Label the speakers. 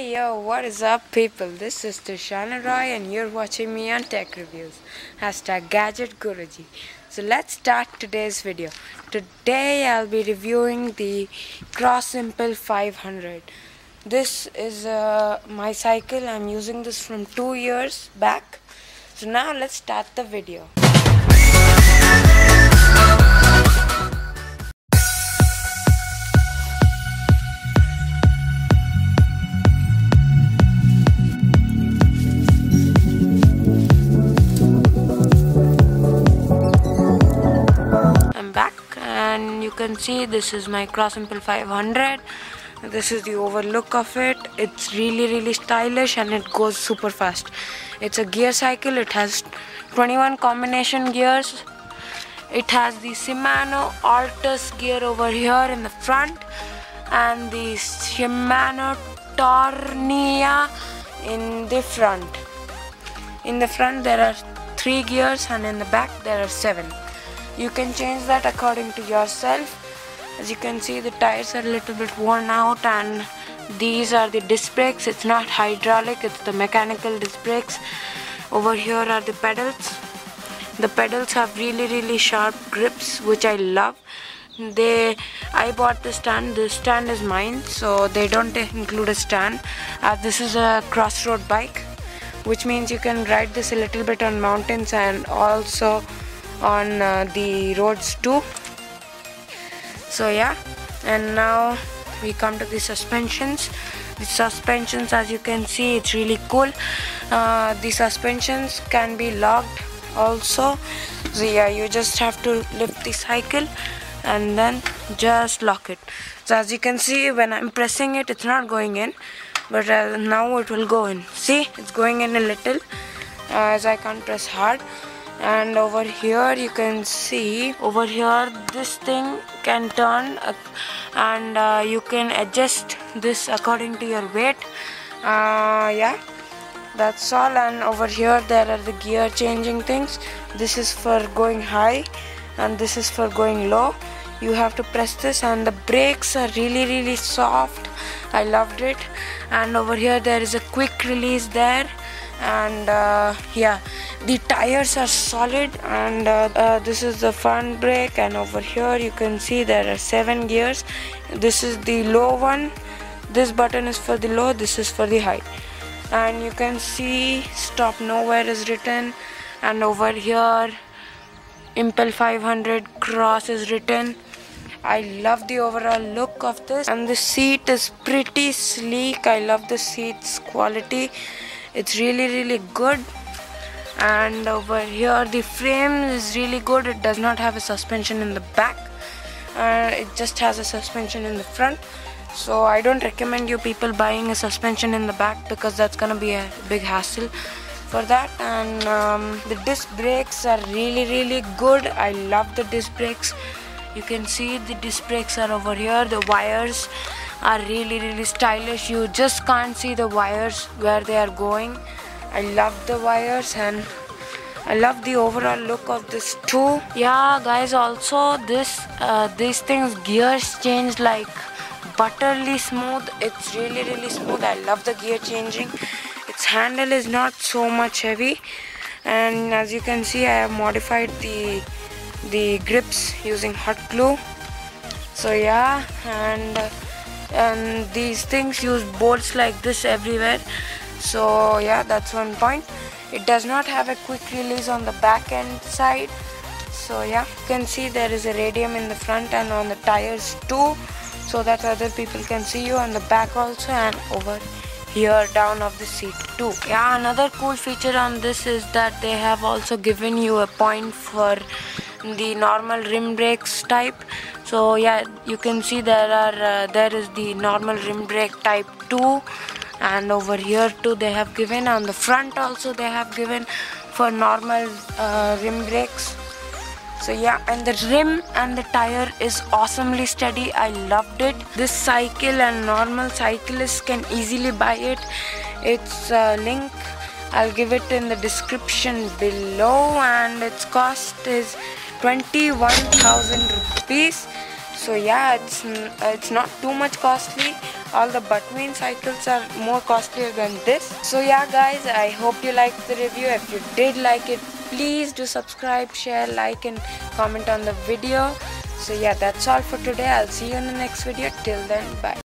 Speaker 1: Hey yo, what is up people? This is Trishanu Roy and you're watching me on Tech Reviews. Hashtag Gadget Guruji. So let's start today's video. Today I'll be reviewing the Kross Impel 500. This is uh, my cycle. I'm using this from two years back. So now let's start the video. And you can see this is my Kross Impel 500 this is the overlook of it. It's really really stylish and it goes super fast. It's a gear cycle. It has 21 combination gears. It has the Shimano Altus gear over here in the front and the Shimano Tourney in the front. In the front there are three gears and in the back there are seven you can change that according to yourself. As you can see the tires are a little bit worn out and these are the disc brakes. It's not hydraulic it's the mechanical disc brakes. Over here are the pedals. The pedals have really really sharp grips which I love. They I bought the stand. The stand is mine so they don't include a stand. Uh, this is a crossroad bike which means you can ride this a little bit on mountains and also on uh, the roads too. So yeah. And now we come to the suspensions. The suspensions as you can see it's really cool. Uh, the suspensions can be locked also. So yeah you just have to lift the cycle and then just lock it. So as you can see when I'm pressing it it's not going in but uh, now it will go in. See it's going in a little uh, as I can't press hard and over here you can see over here this thing can turn and uh, you can adjust this according to your weight. Uh, yeah that's all. And over here there are the gear changing things. This is for going high and this is for going low. You have to press this and the brakes are really really soft. I loved it. And over here there is a quick release there and uh, yeah the tires are solid and uh, uh, this is the front brake and over here you can see there are seven gears. This is the low one. This button is for the low this is for the high. And you can see stop nowhere is written and over here impel 500 Kross is written. I love the overall look of this and the seat is pretty sleek. I love the seats quality it's really really good. And over here the frame is really good. It does not have a suspension in the back. Uh, it just has a suspension in the front. So I don't recommend you people buying a suspension in the back because that's gonna be a big hassle for that. And um, the disc brakes are really really good. I love the disc brakes. You can see the disc brakes are over here. The wires are really really stylish. You just can't see the wires where they are going. I love the wires and I love the overall look of this too. Yeah guys also this uh, these things gears change like butterly smooth. It's really really smooth. I love the gear changing. Its handle is not so much heavy. And as you can see I have modified the the grips using hot glue. So yeah and uh, and these things use bolts like this everywhere. So yeah that's one point. It does not have a quick release on the back end side. So yeah you can see there is a radium in the front and on the tires too. So that other people can see you on the back also and over here down of the seat too. Yeah another cool feature on this is that they have also given you a point for the normal rim brakes type. So yeah you can see there are uh, there is the normal rim brake type 2 and over here too they have given on the front also they have given for normal uh, rim brakes. So yeah and the rim and the tire is awesomely steady. I loved it. This cycle and normal cyclists can easily buy it. Its uh, link. I'll give it in the description below. And its cost is 21000 rupees so yeah it's it's not too much costly all the Btwin cycles are more costlier than this. So yeah guys, I hope you liked the review. If you did like it, please do subscribe, share, like and comment on the video. So yeah, that's all for today. I'll see you in the next video. Till then, bye.